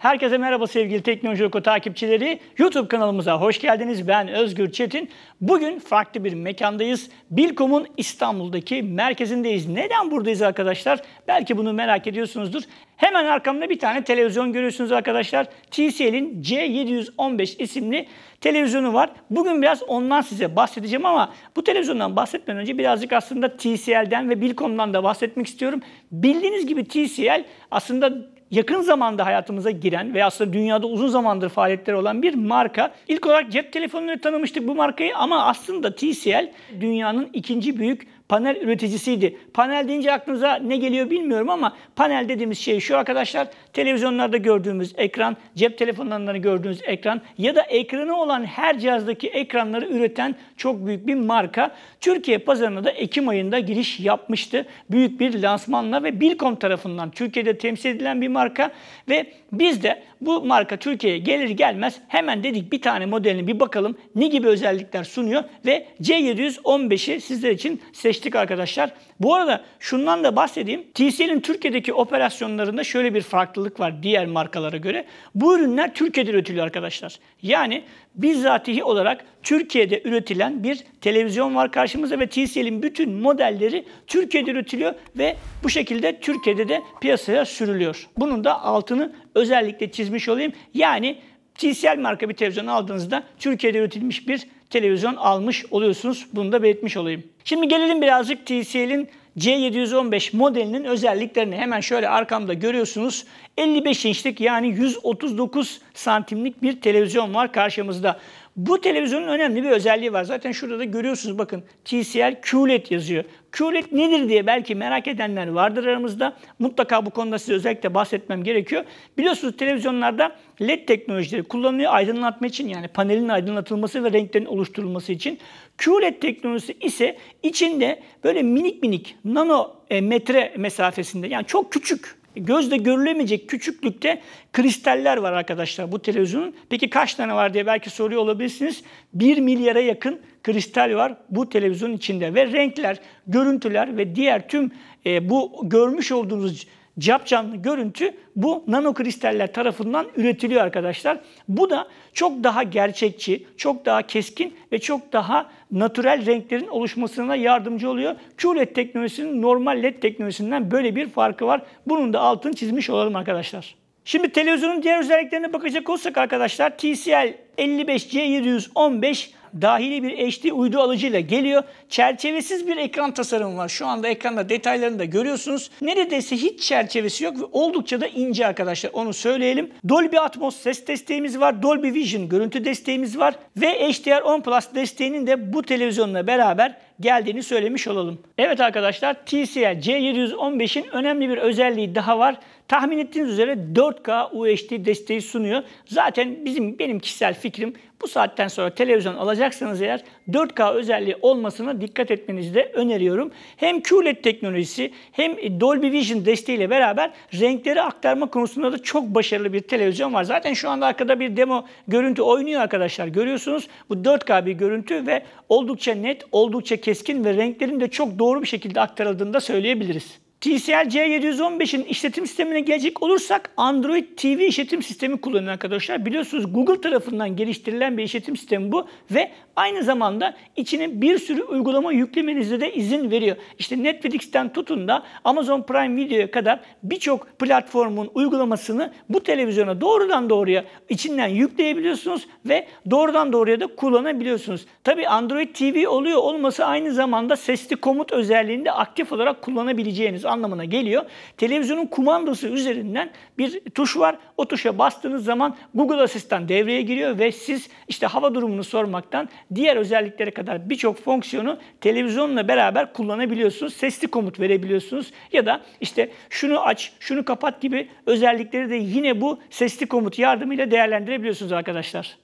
Herkese merhaba sevgili Teknoloji Oku takipçileri. YouTube kanalımıza hoş geldiniz. Ben Özgür Çetin. Bugün farklı bir mekandayız. Bilkom'un İstanbul'daki merkezindeyiz. Neden buradayız arkadaşlar? Belki bunu merak ediyorsunuzdur. Hemen arkamda bir tane televizyon görüyorsunuz arkadaşlar. TCL'in C715 isimli televizyonu var. Bugün biraz ondan size bahsedeceğim ama bu televizyondan bahsetmeden önce birazcık aslında TCL'den ve Bilkom'dan da bahsetmek istiyorum. Bildiğiniz gibi TCL aslında yakın zamanda hayatımıza giren ve aslında dünyada uzun zamandır faaliyetleri olan bir marka. İlk olarak cep telefonları tanımıştık bu markayı ama aslında TCL dünyanın ikinci büyük panel üreticisiydi. Panel deyince aklınıza ne geliyor bilmiyorum ama panel dediğimiz şey şu arkadaşlar. Televizyonlarda gördüğümüz ekran, cep telefonlarında gördüğünüz ekran ya da ekranı olan her cihazdaki ekranları üreten çok büyük bir marka. Türkiye pazarına da Ekim ayında giriş yapmıştı. Büyük bir lansmanla ve Bilkom tarafından Türkiye'de temsil edilen bir marka ve biz de bu marka Türkiye'ye gelir gelmez hemen dedik bir tane modelini bir bakalım ne gibi özellikler sunuyor ve C715'i sizler için seçtik arkadaşlar. Bu arada şundan da bahsedeyim. TCL'in Türkiye'deki operasyonlarında şöyle bir farklılık var diğer markalara göre. Bu ürünler Türkiye'de üretiliyor arkadaşlar. Yani bizzatihi olarak Türkiye'de üretilen bir televizyon var karşımızda ve TCL'in bütün modelleri Türkiye'de üretiliyor ve bu şekilde Türkiye'de de piyasaya sürülüyor. Bunun da altını özellikle çizmiş olayım. Yani TCL marka bir televizyon aldığınızda Türkiye'de üretilmiş bir televizyon almış oluyorsunuz. Bunu da belirtmiş olayım. Şimdi gelelim birazcık TCL'in C715 modelinin özelliklerini hemen şöyle arkamda görüyorsunuz. 55 inçlik yani 139 santimlik bir televizyon var karşımızda. Bu televizyonun önemli bir özelliği var. Zaten şurada da görüyorsunuz bakın TCL QLED yazıyor. QLED nedir diye belki merak edenler vardır aramızda. Mutlaka bu konuda size özellikle bahsetmem gerekiyor. Biliyorsunuz televizyonlarda LED teknolojileri kullanılıyor aydınlatma için yani panelin aydınlatılması ve renklerin oluşturulması için. QLED teknolojisi ise içinde böyle minik minik nano e, metre mesafesinde yani çok küçük gözle görülemeyecek küçüklükte kristaller var arkadaşlar bu televizyonun. Peki kaç tane var diye belki soruyor olabilirsiniz. 1 milyara yakın kristal var bu televizyonun içinde ve renkler, görüntüler ve diğer tüm e, bu görmüş olduğunuz cap canlı görüntü bu nanokristaller tarafından üretiliyor arkadaşlar. Bu da çok daha gerçekçi, çok daha keskin ve çok daha natürel renklerin oluşmasına yardımcı oluyor. QLED teknolojisinin normal LED teknolojisinden böyle bir farkı var. Bunun da altını çizmiş olalım arkadaşlar. Şimdi televizyonun diğer özelliklerine bakacak olsak arkadaşlar TCL 55C715 dahili bir HD uydu alıcıyla geliyor. Çerçevesiz bir ekran tasarımı var. Şu anda ekranda detaylarını da görüyorsunuz. Neredeyse hiç çerçevesi yok ve oldukça da ince arkadaşlar onu söyleyelim. Dolby Atmos ses desteğimiz var. Dolby Vision görüntü desteğimiz var. Ve HDR10 Plus desteğinin de bu televizyonla beraber geldiğini söylemiş olalım. Evet arkadaşlar TCL C715'in önemli bir özelliği daha var. Tahmin ettiğiniz üzere 4K UHD desteği sunuyor. Zaten bizim benim kişisel fikrim bu saatten sonra televizyon alacaksanız eğer 4K özelliği olmasına dikkat etmenizi de öneriyorum. Hem QLED teknolojisi hem Dolby Vision desteğiyle beraber renkleri aktarma konusunda da çok başarılı bir televizyon var. Zaten şu anda arkada bir demo görüntü oynuyor arkadaşlar. Görüyorsunuz bu 4K bir görüntü ve oldukça net, oldukça keskin ve renklerin de çok doğru bir şekilde aktarıldığını da söyleyebiliriz. TCL C715'in işletim sistemine gelecek olursak Android TV işletim sistemi kullanıyor arkadaşlar. Biliyorsunuz Google tarafından geliştirilen bir işletim sistemi bu ve aynı zamanda içine bir sürü uygulama yüklemenize de izin veriyor. İşte Netflix'ten tutun da Amazon Prime Video'ya kadar birçok platformun uygulamasını bu televizyona doğrudan doğruya içinden yükleyebiliyorsunuz ve doğrudan doğruya da kullanabiliyorsunuz. Tabi Android TV oluyor olması aynı zamanda sesli komut özelliğini de aktif olarak kullanabileceğiniz anlamına geliyor. Televizyonun kumandası üzerinden bir tuş var. O tuşa bastığınız zaman Google Asistan devreye giriyor ve siz işte hava durumunu sormaktan diğer özelliklere kadar birçok fonksiyonu televizyonla beraber kullanabiliyorsunuz. Sesli komut verebiliyorsunuz ya da işte şunu aç, şunu kapat gibi özellikleri de yine bu sesli komut yardımıyla değerlendirebiliyorsunuz arkadaşlar.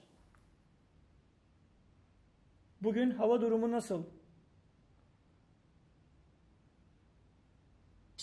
Bugün hava durumu nasıl?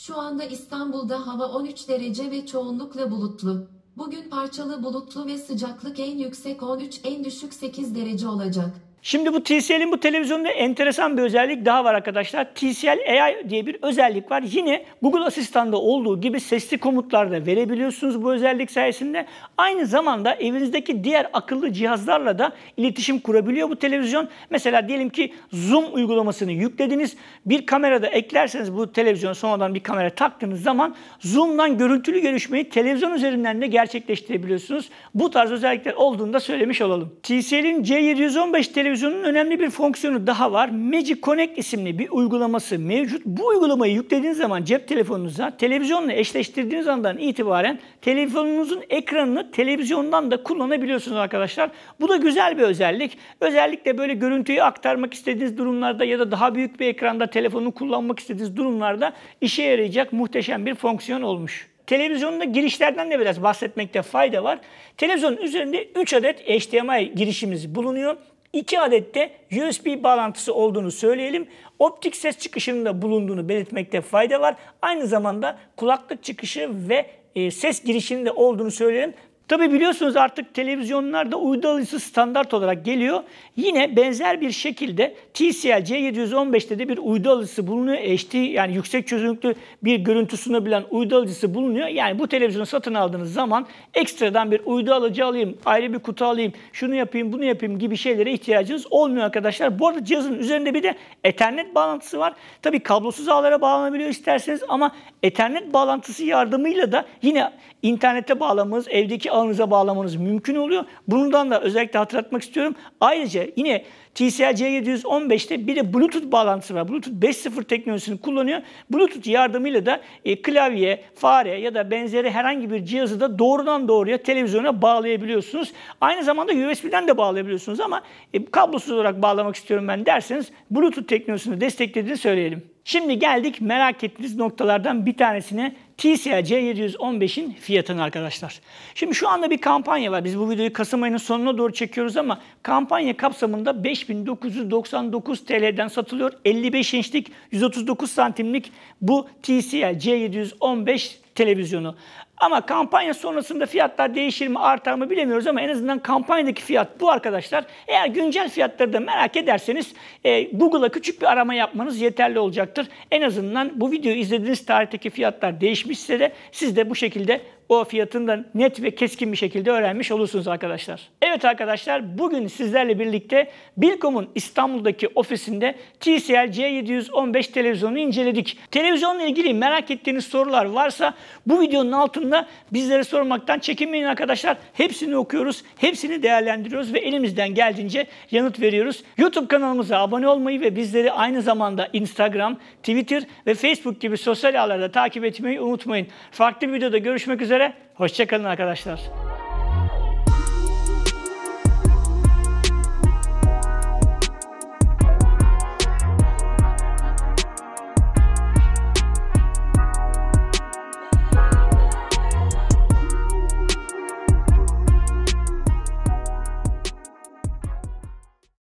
Şu anda İstanbul'da hava 13 derece ve çoğunlukla bulutlu. Bugün parçalı bulutlu ve sıcaklık en yüksek 13, en düşük 8 derece olacak. Şimdi bu TCL'in bu televizyonunda enteresan bir özellik daha var arkadaşlar. TCL AI diye bir özellik var. Yine Google Asistan'da olduğu gibi sesli komutlar da verebiliyorsunuz bu özellik sayesinde. Aynı zamanda evinizdeki diğer akıllı cihazlarla da iletişim kurabiliyor bu televizyon. Mesela diyelim ki Zoom uygulamasını yüklediniz. Bir kamerada eklerseniz bu televizyon sonradan bir kamera taktığınız zaman Zoom'dan görüntülü görüşmeyi televizyon üzerinden de gerçekleştirebiliyorsunuz. Bu tarz özellikler olduğunu da söylemiş olalım. TCL'in C715 televizyonunun önemli bir fonksiyonu daha var. Magic Connect isimli bir uygulaması mevcut. Bu uygulamayı yüklediğiniz zaman cep telefonunuza televizyonla eşleştirdiğiniz andan itibaren telefonunuzun ekranını televizyondan da kullanabiliyorsunuz arkadaşlar. Bu da güzel bir özellik. Özellikle böyle görüntüyü aktarmak istediğiniz durumlarda ya da daha büyük bir ekranda telefonu kullanmak istediğiniz durumlarda işe yarayacak muhteşem bir fonksiyon olmuş. Televizyonda girişlerden de biraz bahsetmekte fayda var. Televizyonun üzerinde 3 adet HDMI girişimiz bulunuyor. 2 adet de USB bağlantısı olduğunu söyleyelim. Optik ses çıkışının da bulunduğunu belirtmekte fayda var. Aynı zamanda kulaklık çıkışı ve e, ses girişinin de olduğunu söyleyelim. Tabi biliyorsunuz artık televizyonlarda uydu alıcısı standart olarak geliyor. Yine benzer bir şekilde TCL C715'te de bir uydu alıcısı bulunuyor. HD yani yüksek çözünürlüklü bir görüntü sunabilen uydu alıcısı bulunuyor. Yani bu televizyonu satın aldığınız zaman ekstradan bir uydu alıcı alayım, ayrı bir kutu alayım, şunu yapayım, bunu yapayım gibi şeylere ihtiyacınız olmuyor arkadaşlar. Bu arada cihazın üzerinde bir de Ethernet bağlantısı var. Tabi kablosuz ağlara bağlanabiliyor isterseniz ama Ethernet bağlantısı yardımıyla da yine internete bağlamanız, evdeki ağınıza bağlamanız mümkün oluyor. Bundan da özellikle hatırlatmak istiyorum. Ayrıca yine TCL C715'te bir de Bluetooth bağlantısı var. Bluetooth 5.0 teknolojisini kullanıyor. Bluetooth yardımıyla da e, klavye, fare ya da benzeri herhangi bir cihazı da doğrudan doğruya televizyona bağlayabiliyorsunuz. Aynı zamanda USB'den de bağlayabiliyorsunuz ama e, kablosuz olarak bağlamak istiyorum ben derseniz Bluetooth teknolojisini desteklediğini söyleyelim. Şimdi geldik merak ettiğiniz noktalardan bir tanesine TCL C715'in fiyatını arkadaşlar. Şimdi şu anda bir kampanya var. Biz bu videoyu Kasım ayının sonuna doğru çekiyoruz ama kampanya kapsamında 5999 TL'den satılıyor. 55 inçlik 139 santimlik bu TCL C715 televizyonu. Ama kampanya sonrasında fiyatlar değişir mi artar mı bilemiyoruz ama en azından kampanyadaki fiyat bu arkadaşlar. Eğer güncel fiyatları da merak ederseniz e, Google'a küçük bir arama yapmanız yeterli olacaktır. En azından bu videoyu izlediğiniz tarihteki fiyatlar değişmişse de siz de bu şekilde o fiyatını da net ve keskin bir şekilde öğrenmiş olursunuz arkadaşlar. Evet arkadaşlar bugün sizlerle birlikte Bilkom'un İstanbul'daki ofisinde TCL C715 televizyonu inceledik. Televizyonla ilgili merak ettiğiniz sorular varsa bu videonun altında bizlere sormaktan çekinmeyin arkadaşlar. Hepsini okuyoruz, hepsini değerlendiriyoruz ve elimizden geldiğince yanıt veriyoruz. YouTube kanalımıza abone olmayı ve bizleri aynı zamanda Instagram, Twitter ve Facebook gibi sosyal ağlarda takip etmeyi unutmayın. Farklı bir videoda görüşmek üzere. Hoşçakalın arkadaşlar.